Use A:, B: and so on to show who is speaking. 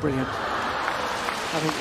A: brilliant. I think